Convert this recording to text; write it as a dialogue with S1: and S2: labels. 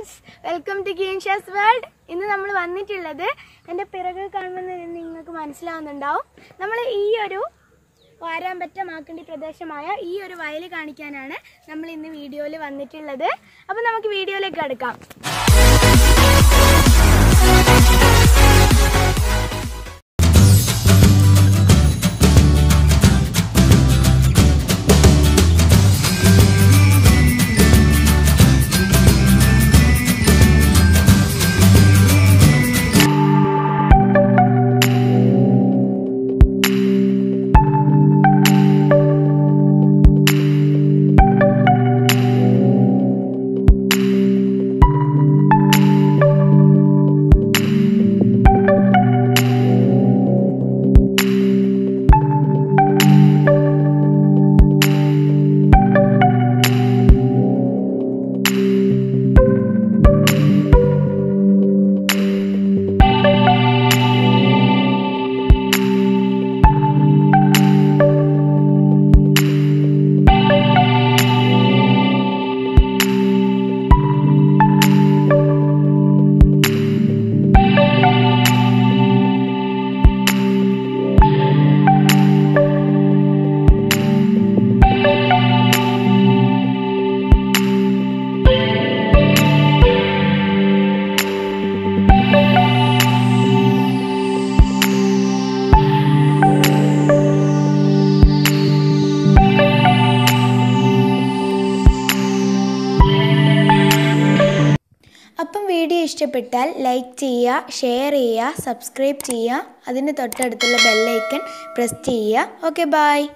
S1: Friends welcome to ഗീൻഷാസ് world. ഇന്ന് നമ്മൾ വന്നിട്ടുള്ളത് എന്റെ പിറകെ കാണുമെന്ന് നിങ്ങൾക്ക് മനസ്സിലാവുന്നുണ്ടാവും. നമ്മൾ ഈ ഒരു വാരാമ്പറ്റ മാക്കണ്ടി പ്രദേശമായ ഈ ഒരു വയൽ കാണിക്കാനാണ് നമ്മൾ ഇന്ന് വീഡിയോയിൽ വന്നിട്ടുള്ളത്. അപ്പോൾ നമുക്ക് വീഡിയോയിലേക്ക് അടുക്കാം അപ്പം വീഡിയോ ഇഷ്ടപ്പെട്ടാൽ ലൈക്ക് ചെയ്യുക ഷെയർ ചെയ്യുക സബ്സ്ക്രൈബ് ചെയ്യുക. അതിന് തൊട്ടടുത്തുള്ള ബെല്ലൈക്കൺ പ്രസ് ചെയ്യുക. Okay bye